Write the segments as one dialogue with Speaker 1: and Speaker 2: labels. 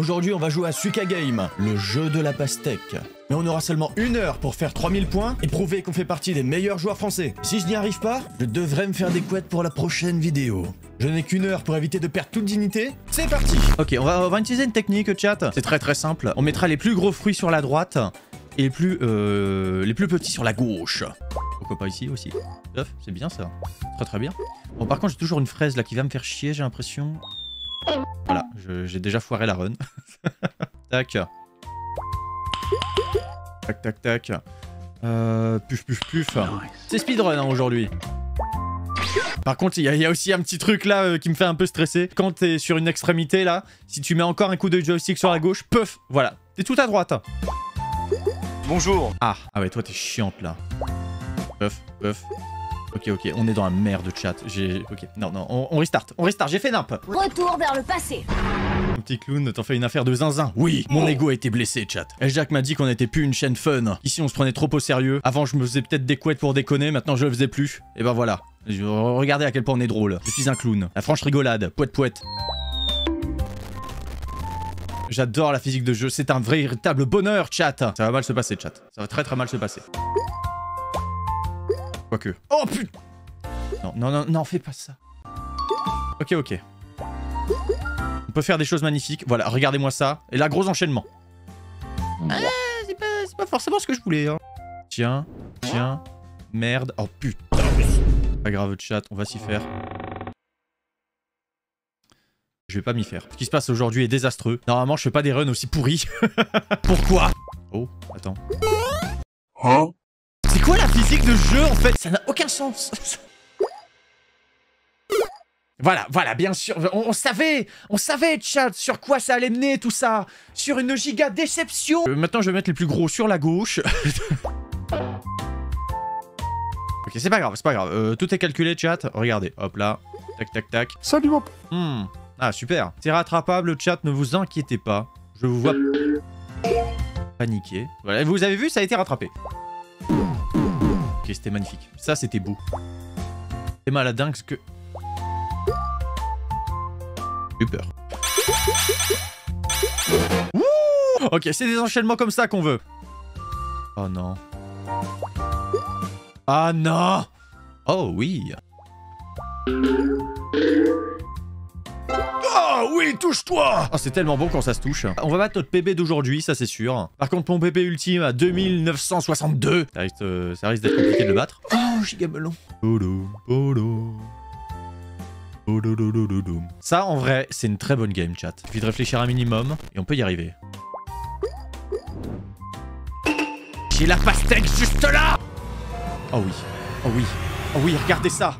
Speaker 1: Aujourd'hui, on va jouer à Suka Game, le jeu de la pastèque. Mais on aura seulement une heure pour faire 3000 points et prouver qu'on fait partie des meilleurs joueurs français. Si je n'y arrive pas, je devrais me faire des couettes pour la prochaine vidéo. Je n'ai qu'une heure pour éviter de perdre toute dignité. C'est parti Ok, on va, utiliser une technique, chat. C'est très très simple. On mettra les plus gros fruits sur la droite et les plus, euh, les plus petits sur la gauche. Pourquoi pas ici aussi C'est bien ça. Très très bien. Bon, par contre, j'ai toujours une fraise là qui va me faire chier, j'ai l'impression. Voilà, j'ai déjà foiré la run. tac. Tac, tac, tac. Euh, puf, puf, puf. C'est speedrun hein, aujourd'hui. Par contre, il y, a aussi un petit truc là euh, qui me fait un peu stresser. Quand t'es sur une extrémité là, si tu mets encore un coup de joystick sur la gauche, puff, voilà. T'es tout à droite.
Speaker 2: Bonjour.
Speaker 1: Ah, ah ouais, toi t'es chiante là. Puff, puff. Ok, ok, on est dans la merde de chat. J'ai... Ok, non, non, on, restart, on restart, j'ai fait nimp
Speaker 3: Retour vers le passé
Speaker 1: Mon petit clown, t'en fais une affaire de zinzin Oui, mon ego a été blessé, chat. Jack m'a dit qu'on était plus une chaîne fun. Ici, on se prenait trop au sérieux. Avant, je me faisais peut-être des couettes pour déconner, maintenant je le faisais plus. Et ben voilà. Regardez à quel point on est drôle. Je suis un clown. La franche rigolade, poète poète. J'adore la physique de jeu, c'est un véritable bonheur, chat Ça va mal se passer, chat. Ça va très très mal se passer. Quoique. Oh putain Non, non, non, non, fais pas ça. Ok, ok. On peut faire des choses magnifiques. Voilà, regardez-moi ça. Et là, gros enchaînement. Ah, c'est pas, forcément ce que je voulais. Hein. Tiens, tiens. Merde. Oh putain. Pas grave, chat, on va s'y faire. Je vais pas m'y faire. Ce qui se passe aujourd'hui est désastreux. Normalement, je fais pas des runs aussi pourris. Pourquoi? Oh, attends. Hein? C'est quoi la physique de jeu en fait? Ça n'a aucun sens. Voilà, voilà, bien sûr, on, savait, on savait, chat, sur quoi ça allait mener tout ça, sur une giga déception. Euh, maintenant, je vais mettre les plus gros sur la gauche. ok, c'est pas grave, c'est pas grave. Euh, tout est calculé, chat. Regardez, hop là, tac, tac, tac.
Speaker 2: Salut, hop.
Speaker 1: Hmm. Ah, super. C'est rattrapable, chat, ne vous inquiétez pas. Je vous vois paniquer. Voilà, vous avez vu, ça a été rattrapé c'était magnifique. Ça, c'était beau. C'est maladin que... J'ai peur. ok, c'est des enchaînements comme ça qu'on veut. Oh non. Ah non Oh oui Oh oui, touche-toi Oh, c'est tellement bon quand ça se touche. On va battre notre PB d'aujourd'hui, ça c'est sûr. Par contre, mon PB ultime à 2962. Ça risque, euh, risque d'être compliqué de le battre. Oh, giga melon. Ça, en vrai, c'est une très bonne game, chat. Il suffit de réfléchir un minimum et on peut y arriver. J'ai la pastèque juste là Oh oui, oh oui, oh oui, regardez ça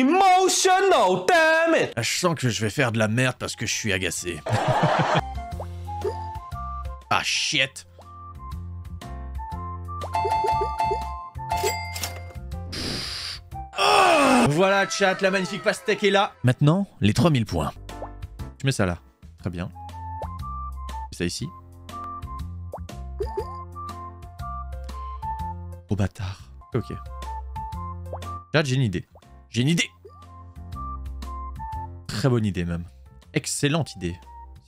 Speaker 1: Emotional, damn it Je sens que je vais faire de la merde parce que je suis agacé. ah, shit Voilà, chat, la magnifique pastèque est là. Maintenant, les 3000 points. Je mets ça là. Très bien. Ça ici. Oh bâtard. Ok. Chat, j'ai une idée. J'ai une idée Très bonne idée même. Excellente idée.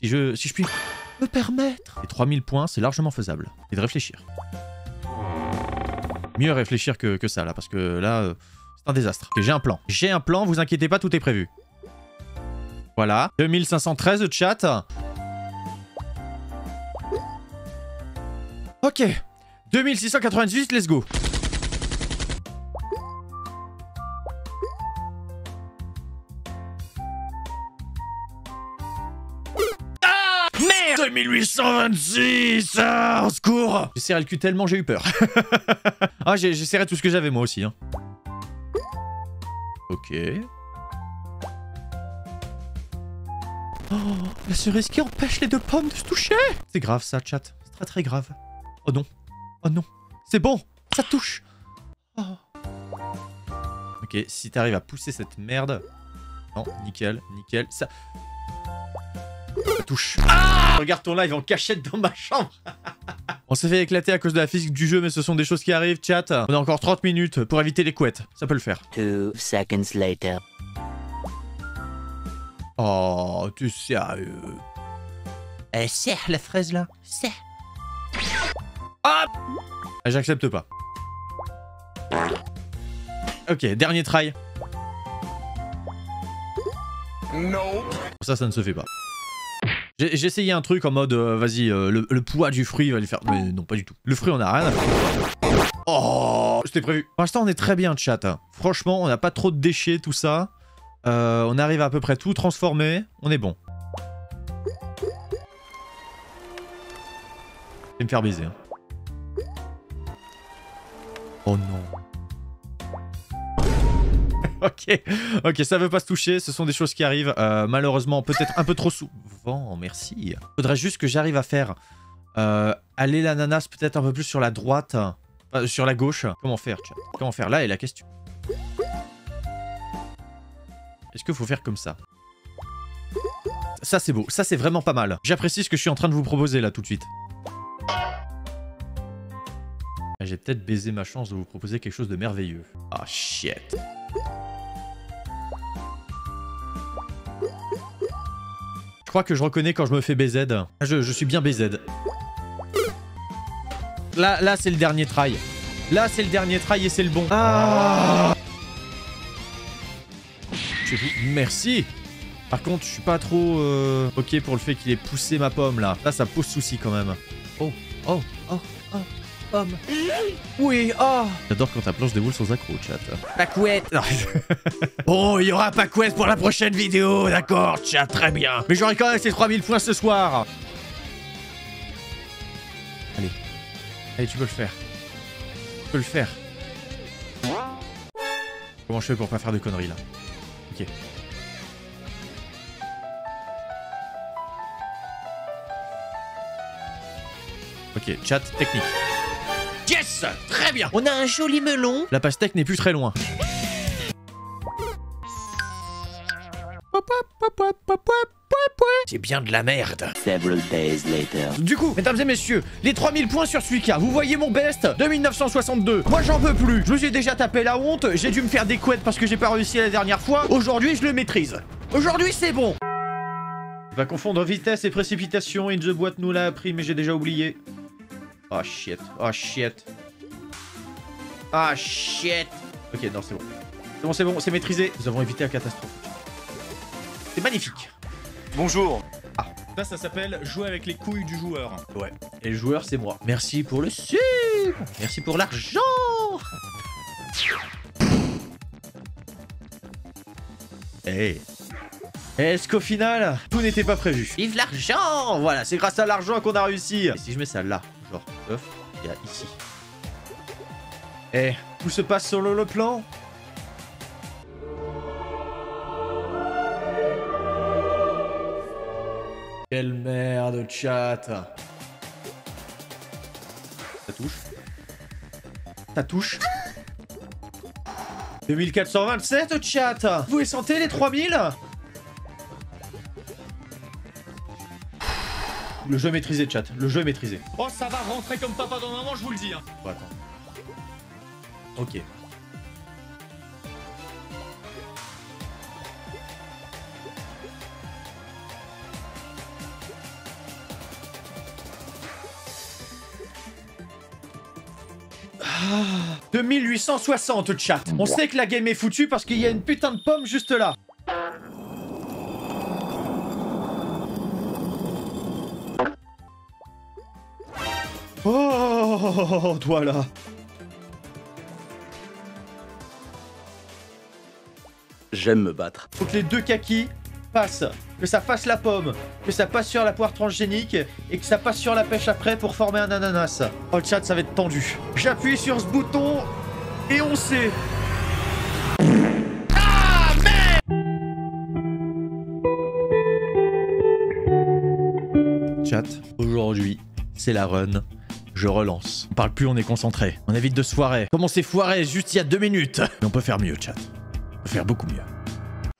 Speaker 1: Si je, si je puis me permettre. Les 3000 points, c'est largement faisable. Et de réfléchir. Mieux réfléchir que, que ça là, parce que là, euh, c'est un désastre. j'ai un plan. J'ai un plan, vous inquiétez pas, tout est prévu. Voilà. 2513 de chat. Ok. 2698, let's go. Merde 2826 ah, Au secours J'ai serré le cul tellement j'ai eu peur. ah, j'ai serré tout ce que j'avais moi aussi. Hein. Ok. Oh, la cerise qui empêche les deux pommes de se toucher C'est grave ça, chat. C'est très très grave. Oh non. Oh non. C'est bon Ça touche oh. Ok, si t'arrives à pousser cette merde... Non, nickel, nickel. Ça... Touche. Ah Regarde ton live en cachette dans ma chambre On s'est fait éclater à cause de la physique du jeu, mais ce sont des choses qui arrivent, chat. On a encore 30 minutes pour éviter les couettes. Ça peut le faire.
Speaker 4: Two seconds later.
Speaker 1: Oh Oh, tu sérieux
Speaker 3: Eh, serre la fraise là. Serre.
Speaker 1: Ah, J'accepte pas. Ok, dernier try.
Speaker 2: Non.
Speaker 1: Ça, ça ne se fait pas. J'ai essayé un truc en mode, euh, vas-y, euh, le, poids du fruit va lui faire... Mais non, pas du tout. Le fruit, on a rien à faire. Oh C'était prévu. Pour l'instant, on est très bien, chat. Franchement, on n'a pas trop de déchets, tout ça. Euh, on arrive à, à peu près tout transformer. On est bon. Je vais me faire baiser. hein. Oh non. Ok, ok, ça veut pas se toucher, ce sont des choses qui arrivent. Euh, malheureusement, peut-être un peu trop souvent, merci. Faudrait juste que j'arrive à faire euh, aller l'ananas peut-être un peu plus sur la droite, euh, sur la gauche. Comment faire, Comment faire? Là est la question. Est-ce qu'il faut faire comme ça? Ça c'est beau, ça c'est vraiment pas mal. J'apprécie ce que je suis en train de vous proposer là tout de suite. J'ai peut-être baisé ma chance de vous proposer quelque chose de merveilleux. Ah shit. Crois que je reconnais quand je me fais BZ. Ah, Je, je suis bien BZ. Là, là c'est le dernier try. Là, c'est le dernier try et c'est le bon. Ah Je Merci Par contre, je suis pas trop euh, ok pour le fait qu'il ait poussé ma pomme là. Là, ça pose souci quand même. Oh, oh, oh, oh, Oui, oh J'adore quand ta planche déboule sans accro, chat.
Speaker 3: Pacouette.
Speaker 1: Bon, il y aura pas quest pour la prochaine vidéo, d'accord, chat, très bien. Mais j'aurai quand même ces 3000 points ce soir. Allez. Allez, tu peux le faire. Tu peux le faire. Comment je fais pour pas faire de conneries là Ok. Ok, chat technique. Yes Très bien
Speaker 3: On a un joli melon.
Speaker 1: La pastèque n'est plus très loin.
Speaker 3: C'est bien de la merde.
Speaker 4: Several days later.
Speaker 1: Du coup, mesdames et messieurs, les 3000 points sur Suika, vous voyez mon best de 1962. Moi j'en peux plus. Je vous ai déjà tapé la honte, j'ai dû me faire des couettes parce que j'ai pas réussi la dernière fois. Aujourd'hui, je le maîtrise. Aujourd'hui, c'est bon. Va confondre vitesse et précipitation. In the boîte nous l'a appris, mais j'ai déjà oublié. Oh shit. Oh shit. Ah shit. Ok, non, c'est bon. C'est bon, c'est bon, c'est maîtrisé. Nous avons évité la catastrophe. C'est magnifique.
Speaker 2: Bonjour.
Speaker 1: Ça, ça s'appelle jouer avec les couilles du joueur. Ouais. Et le joueur, c'est moi. Merci pour le sucre. Merci pour l'argent. Hey. Est-ce qu'au final, tout n'était pas prévu? Vive l'argent Voilà, c'est grâce à l'argent qu'on a réussi. Et si je mets ça là, genre, œuf, il y a ici. Eh, tout se passe sur le, le plan Quelle merde, chat. Ça touche. Ça touche. 2427, chat. Vous les sentez, les 3000 Le jeu est maîtrisé, chat. Le jeu est maîtrisé. Oh, ça va rentrer comme papa dans maman, je vous le dis. Hein. Bon, attends. Ok. Ah, 2860 chat. On sait que la game est foutue parce qu'il y a une putain de pomme juste là. Oh, toi là.
Speaker 4: J'aime me battre.
Speaker 1: Faut que les deux kakis passent. Que ça fasse la pomme. Que ça passe sur la poire transgénique. Et que ça passe sur la pêche après pour former un ananas. Oh, le chat, ça va être tendu. J'appuie sur ce bouton. Et on sait. Chat, aujourd'hui, c'est la run. Je relance. On parle plus, on est concentré. On évite de se foirer. Comment s'est foiré juste il y a deux minutes? Mais on peut faire mieux, chat. On peut faire beaucoup mieux.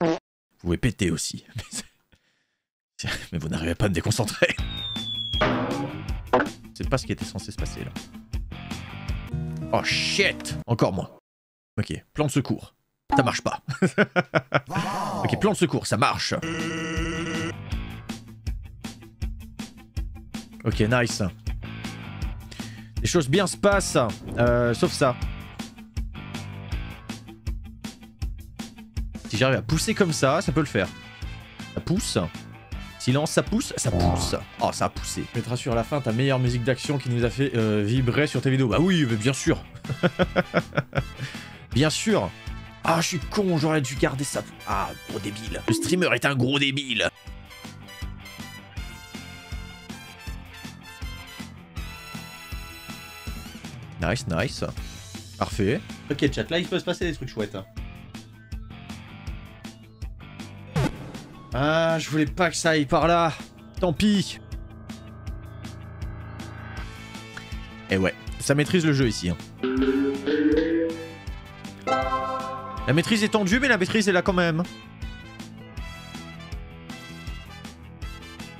Speaker 1: Vous pouvez péter aussi. Mais vous n'arrivez pas à me déconcentrer. C'est pas ce qui était censé se passer là. Oh shit Encore moins. Ok, plan de secours. Ça marche pas. ok, plan de secours, ça marche. Ok, nice. Les choses bien se passent, euh, sauf ça. Si j'arrive à pousser comme ça, ça peut le faire. Ça pousse. Silence, ça pousse, ça pousse. Oh, ça a poussé. Tu mettras sur la fin ta meilleure musique d'action qui nous a fait euh, vibrer sur tes vidéos. Bah oui, bien sûr. bien sûr. Ah, je suis con, j'aurais dû garder ça. Ah, gros débile. Le streamer est un gros débile. Nice, nice. Parfait. Ok, chat, là, il peut se passer des trucs chouettes. hein. Ah, je voulais pas que ça aille par là. Tant pis. Et ouais, ça maîtrise le jeu ici. hein. La maîtrise est tendue, mais la maîtrise est là quand même.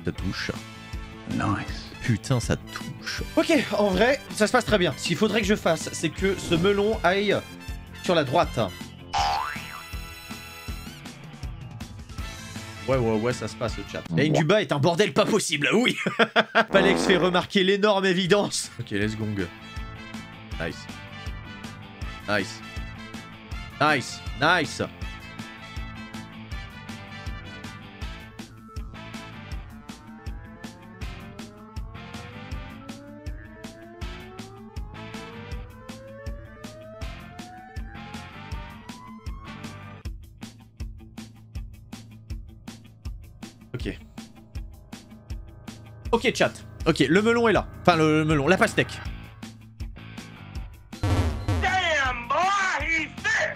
Speaker 1: Ça touche.
Speaker 4: Nice.
Speaker 1: Putain, ça touche. Ok, en vrai, ça se passe très bien. Ce qu'il faudrait que je fasse, c'est que ce melon aille sur la droite. Ouais, ouais, ouais, ça se passe, le chat. La ligne du bas est un bordel pas possible, oui Palex fait remarquer l'énorme évidence. Ok, let's gong. Nice. Nice. Nice. Nice. Ok. Ok, chat. Ok, le melon est là. Enfin, le, le melon, la pastèque.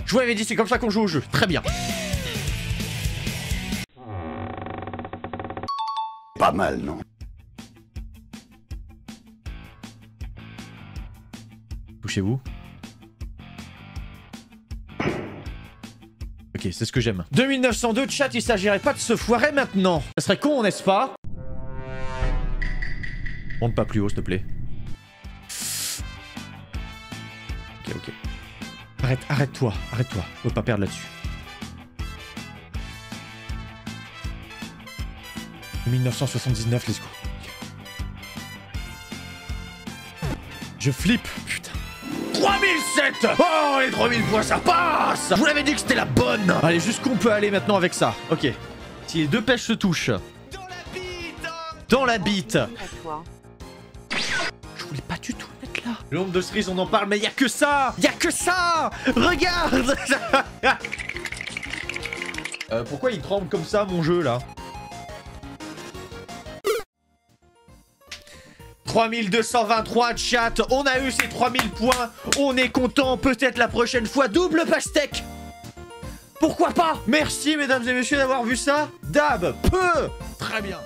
Speaker 1: Je vous avais dit, c'est comme ça qu'on joue au jeu. Très bien.
Speaker 4: Pas mal, non?
Speaker 1: Touchez-vous. C'est ce que j'aime. 2902, chat, il s'agirait pas de se foirer maintenant. Ça serait con, n'est-ce pas? Monte pas plus haut, s'il te plaît. Ok, ok. Arrête, arrête-toi, arrête-toi. On peut pas perdre là-dessus. 1979, let's go. Je flippe, putain. 3007 Oh, les 3000 points, ça passe. Je vous l'avais dit que c'était la bonne. Allez, jusqu'où on peut aller maintenant avec ça Ok. Si les deux pêches se touchent. Dans la bite. Je voulais pas du tout le mettre là. Le nombre de cerises, on en parle, mais y a que ça. Y a que ça. Regarde. Euh, pourquoi il tremble comme ça, mon jeu, là? 3223 chat, on a eu ces 3000 points, on est content, peut-être la prochaine fois, double pastèque. Pourquoi pas? Merci mesdames et messieurs d'avoir vu ça, Dab, peu. Très bien